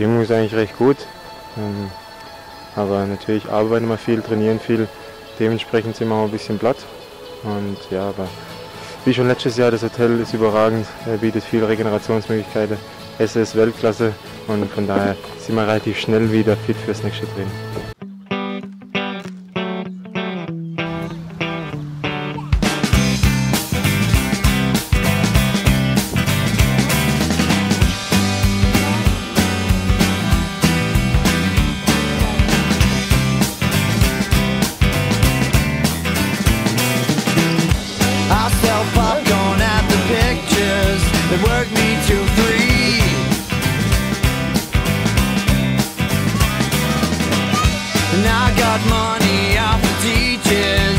ist eigentlich recht gut. Ähm, aber natürlich arbeiten wir viel, trainieren viel. Dementsprechend sind wir auch ein bisschen platt. Und ja, aber wie schon letztes Jahr, das Hotel ist überragend, er bietet viele Regenerationsmöglichkeiten. Essen ist Weltklasse und von daher sind wir relativ schnell wieder fit fürs nächste Training. and work me till three. And I got money off the teachers.